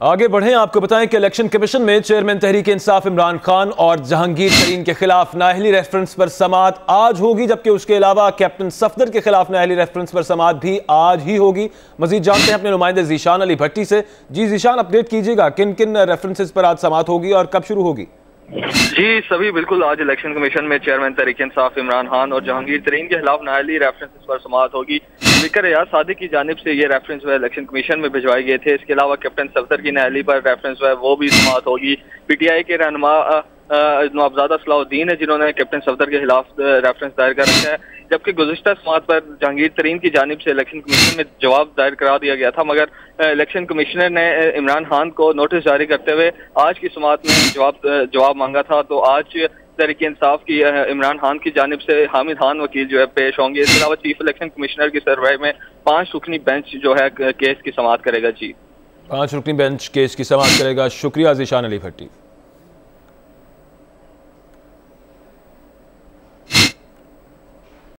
آگے بڑھیں، آپ کو بتائیں کہ الیکشن کمیشن میں چیئرمین تحریک انصاف عمران خان اور جہانگیر ترین کے خلاف نااہلی ریفرنس پر سماعت آج ہوگی، جبکہ اس کے علاوہ کیپٹن صفدر کے خلاف نااہلی ریفرنس پر سماعت بھی آج ہی ہوگی۔ مزید جانتے ہیں اپنے نمائندے زیشان علی بھٹی سے۔ جی زیشان، اپڈیٹ کیجیے گا کن کن ریفرنسز پر آج سماعت ہوگی اور کب شروع ہوگی؟ جی سبھی بالکل آج الیکشن کمیشن میں چیئرمین تحریک انصاف عمران خان اور جہانگیر ترین کے خلاف نائلی ریفرنس پر سماعت ہوگی۔ اسپیکر ریاض صادق کی جانب سے یہ ریفرنس وہ الیکشن کمیشن میں بھجوائے گئے تھے۔ اس کے علاوہ کیپٹن سفدر کی نااہلی پر ریفرنس ہے وہ بھی سماعت ہوگی۔ پی ٹی آئی کے رہنما نوابزادہ صلاح الدین ہے جنہوں نے کیپٹن صفدر کے خلاف ریفرنس دائر کر رکھا ہے۔ جبکہ گزشتہ سماعت پر جہانگیر ترین کی جانب سے الیکشن کمیشن میں جواب دائر کرا دیا گیا تھا، مگر الیکشن کمشنر نے عمران خان کو نوٹس جاری کرتے ہوئے آج کی سماعت میں جواب جواب مانگا تھا۔ تو آج تحریک انصاف کی عمران خان کی جانب سے حامد خان وکیل جو ہے پیش ہوں گے۔ اس کے علاوہ چیف الیکشن کمشنر کی سروے میں پانچ رکنی بینچ جو ہے کیس کی سماعت کرے گا۔ جی۔ پانچ رکنی بینچ کیس کی سماعت کرے گا۔ شکریہ عزیشان علی بھٹی۔